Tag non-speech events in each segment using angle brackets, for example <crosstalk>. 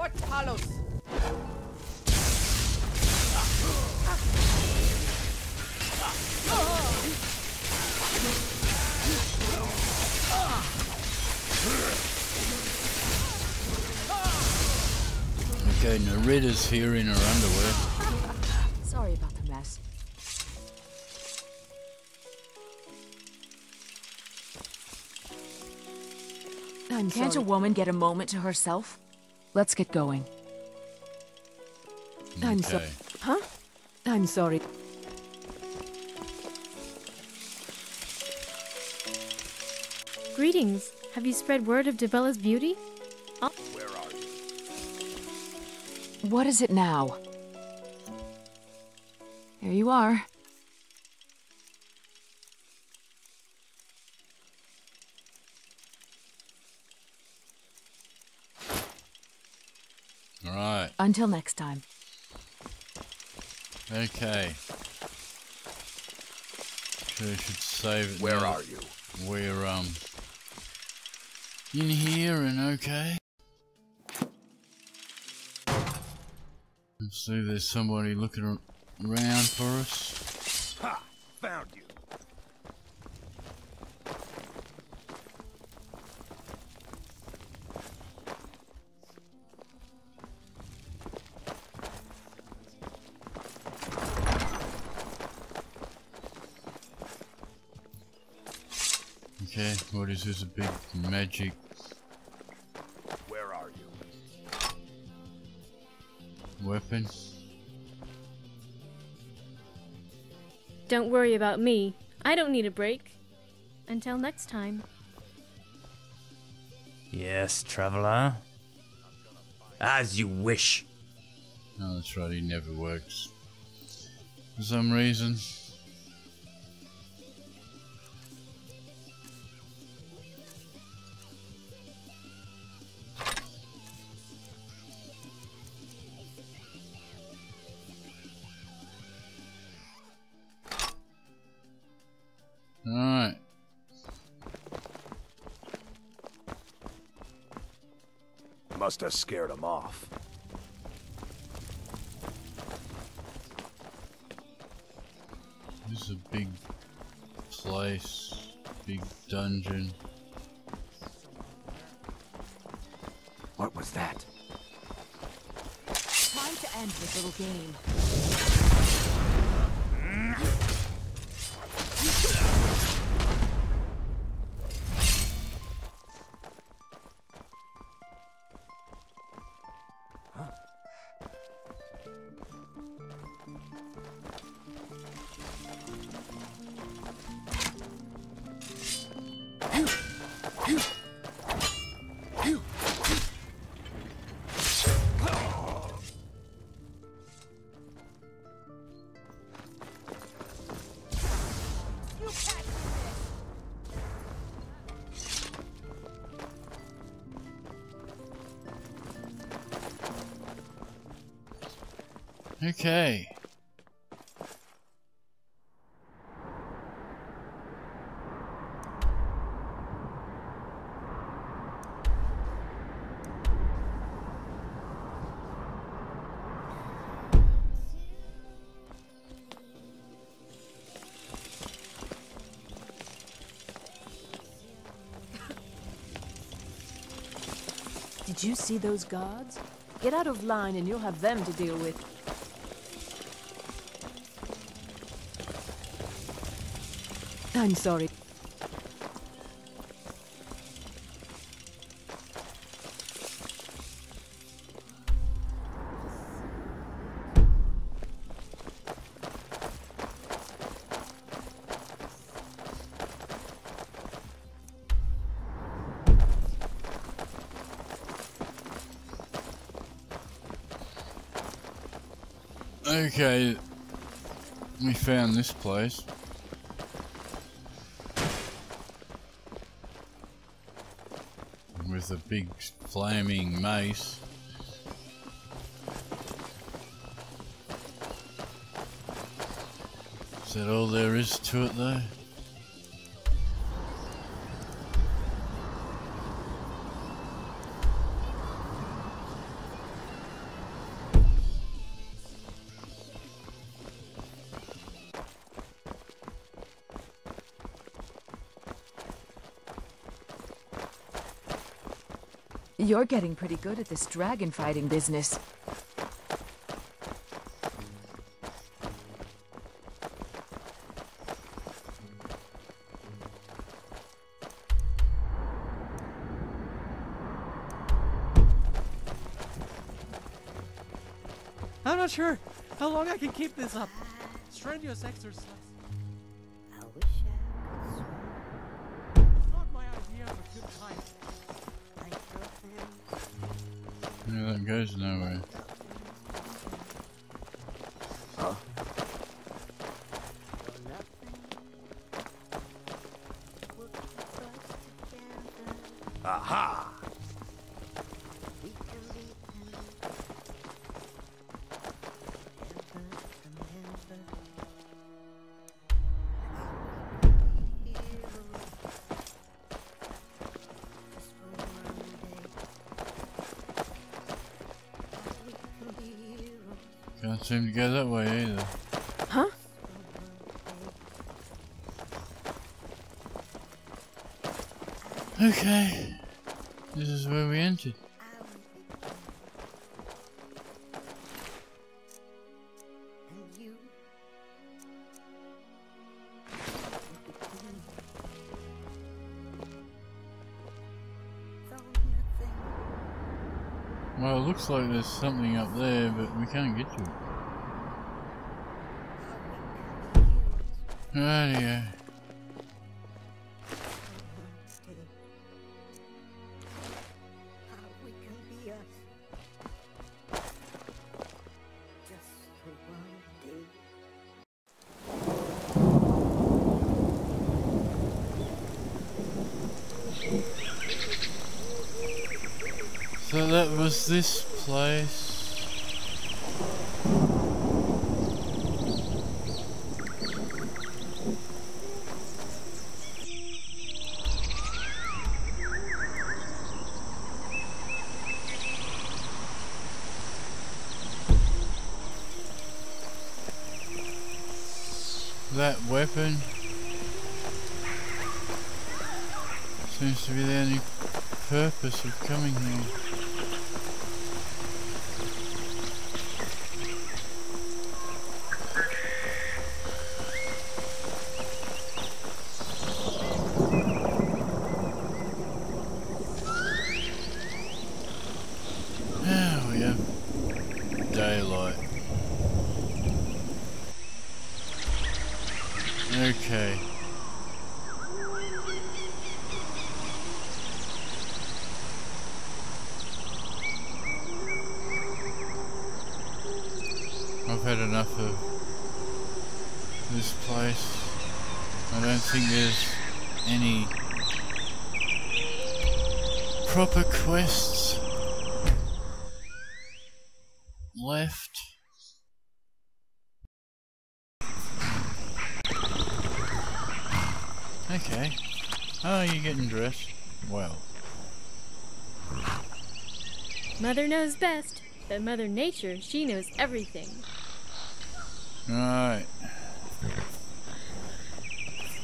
What follows? Okay, Nerida's here in her underwear. <laughs> Sorry about the mess. I'm Can't sorry. a woman get a moment to herself? Let's get going. I'm so- Okay. Huh? I'm sorry. Greetings. Have you spread word of Dibella's beauty? I'll Where are you? What is it now? Here you are. Until next time. okay. Sure should save it Where now are you? We're, um, in here and okay. Let's see there's somebody looking around for us. Ha! Okay, what is this? A big magic Where are you? weapon? Don't worry about me. I don't need a break. Until next time. Yes, traveler. As you wish. No, that's right, he never works. For some reason. Alright. Must have scared him off. This is a big place, big dungeon. What was that? Time to end this little game. Okay. Did you see those guards? Get out of line and you'll have them to deal with. I'm sorry. Okay. We found this place. A big flaming mace. Is that all there is to it though? You're getting pretty good at this dragon fighting business. I'm not sure how long I can keep this up. Strenuous exercise. It's not my idea of a good time. Yeah, that goes nowhere. Can't seem to go that way either. Huh? Okay. This is where we entered. Looks like there's something up there, but we can't get to it. Ah, Rightio. So that was this place. That weapon seems to be the only purpose of coming here. Okay. I've had enough of this place. I don't think there's any proper quests left. Okay. How are you getting dressed? Well. Mother knows best, but Mother Nature, she knows everything. Right.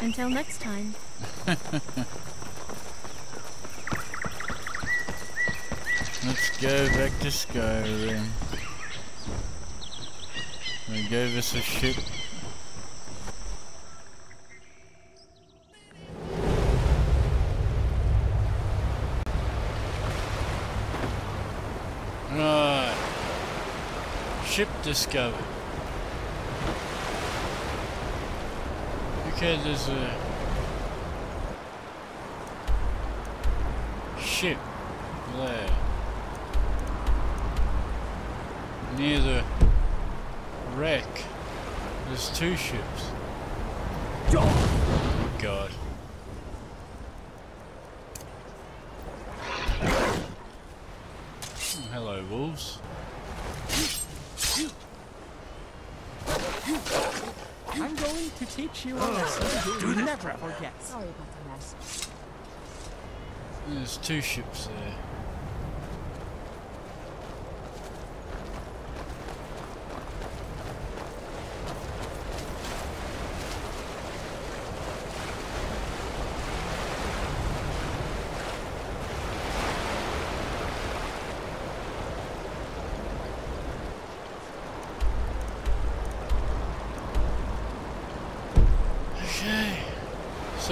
Until next time. <laughs> Let's go back to Skyrim. They gave us a ship. Ship discovered. Okay, there's a ship there. Near the wreck. There's two ships. Oh god. Hello, wolves. I'm going to teach you a lesson you never forget. Sorry about the mess. There's two ships there.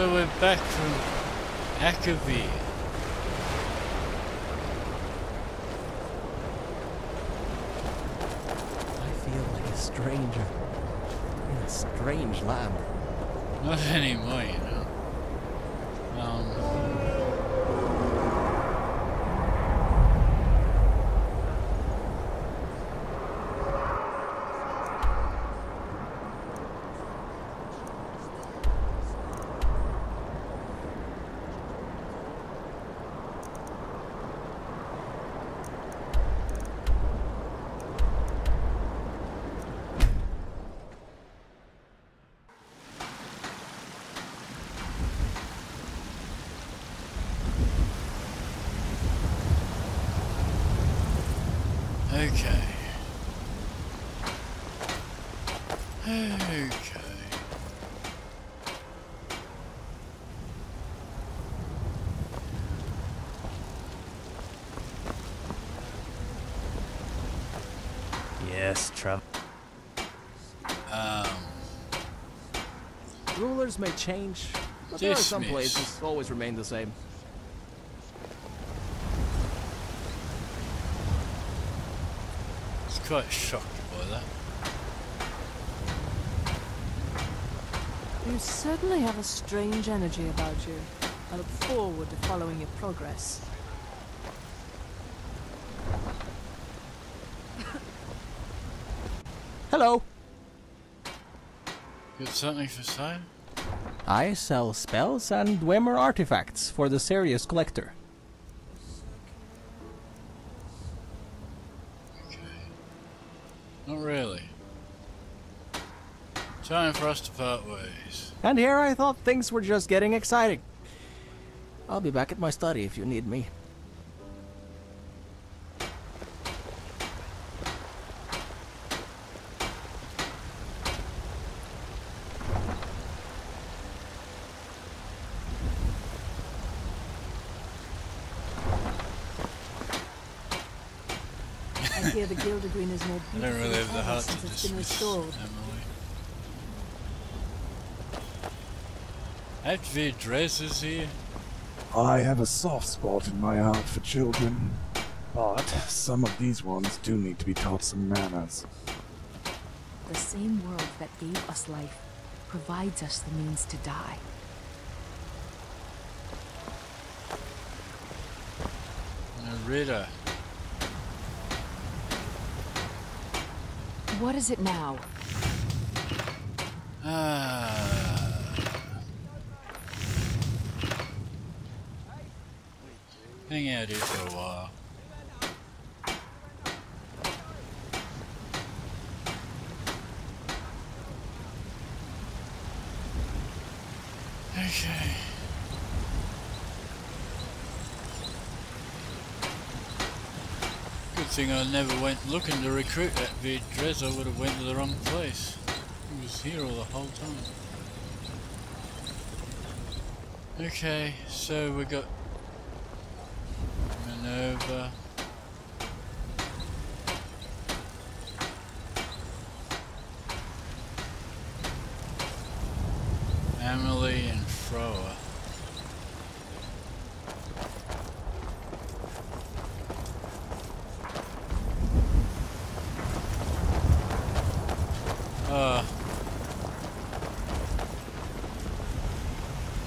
So we're back from Akavir. I feel like a stranger in a strange land. Not anymore, you know. Um, okay. Okay. Yes, travel. Um, Rulers may change, but there are some Dismiss. places always remain the same. I was quite shocked by that. You certainly have a strange energy about you. I look forward to following your progress. <laughs> Hello. Got something for sale? I sell spells and Dwemer artifacts for the serious collector. Time for us to part ways. And here I thought things were just getting exciting. I'll be back at my study if you need me. I hear the Gildergreen is more I beautiful don't really have the than ever heart to since it's been dismiss restored. Emily. Advid Dress here. I have a soft spot in my heart for children, but some of these ones do need to be taught some manners. The same world that gave us life provides us the means to die. Nerida. What is it now? Ah. Hang out here for a while. Okay. Good thing I never went looking to recruit that Drez, I would have went to the wrong place. He was here all the whole time. Okay, so we got Minerva. Emily and Froa. Uh.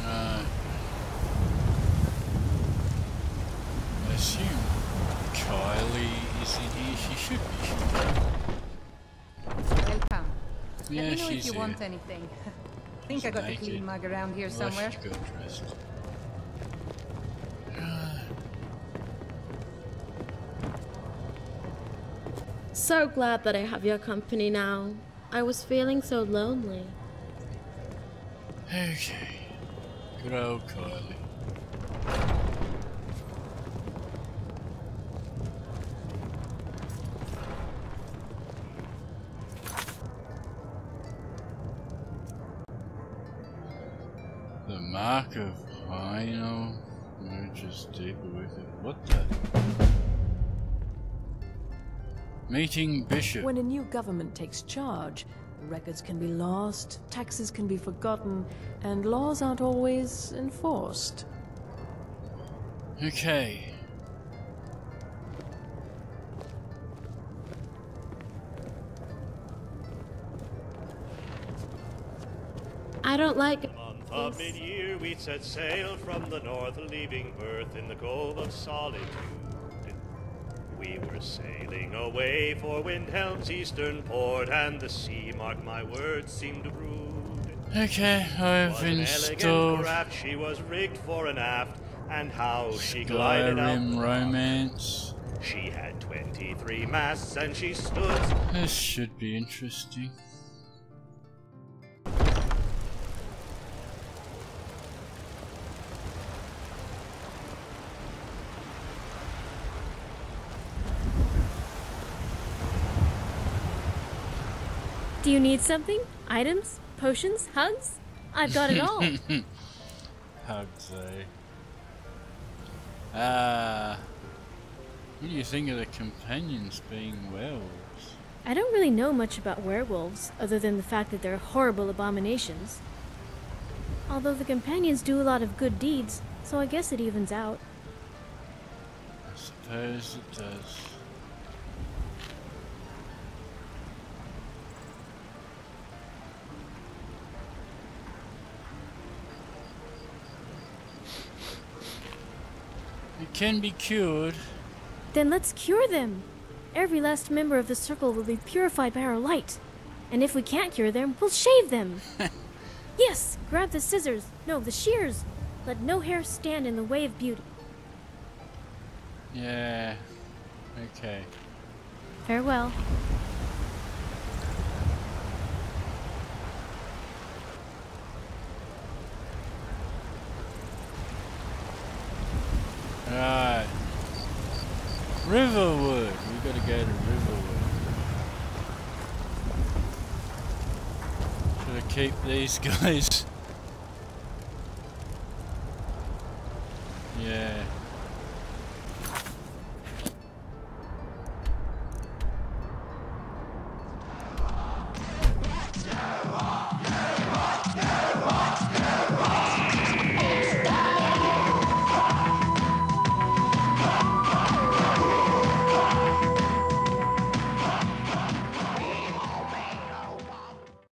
Right. I assume Kylie is in here. She should be. shouldn't Welcome. she? Let Yeah, me know if she's you here. want anything. I <laughs> think I got a clean mug around here Well, somewhere? she's good dressed. So glad that I have your company now. I was feeling so lonely. Okay. Good old Kylie. The mark of Hino merges deeper with it. What the? Meeting Bishop. When a new government takes charge, Records can be lost, taxes can be forgotten, and laws aren't always enforced. Okay. I don't like Month of mid-year we set sail from the north, leaving berth in the Cove of Solitude. We were sailing away for Windhelm's eastern port, and the sea, mark my words, seemed rude. Okay, I've Was an elegant installed craft, she was rigged for an aft, and how she glided out. Skyrim Romance. She had 23 masts, and she stood This should be interesting. Do you need something? Items? Potions? Hugs? I've got it all. <laughs> Hugs, eh? Ah. what do you think of the companions being werewolves? I don't really know much about werewolves, other than the fact that they're horrible abominations. Although the companions do a lot of good deeds, so I guess it evens out. I suppose it does. Can be cured. Then let's cure them! Every last member of the circle will be purified by our light. And if we can't cure them, we'll shave them! <laughs> yes! Grab the scissors! No, the shears! Let no hair stand in the way of beauty. Yeah. Okay. Farewell. Right. Riverwood. We gotta go to Riverwood. Should I keep these <laughs> guys?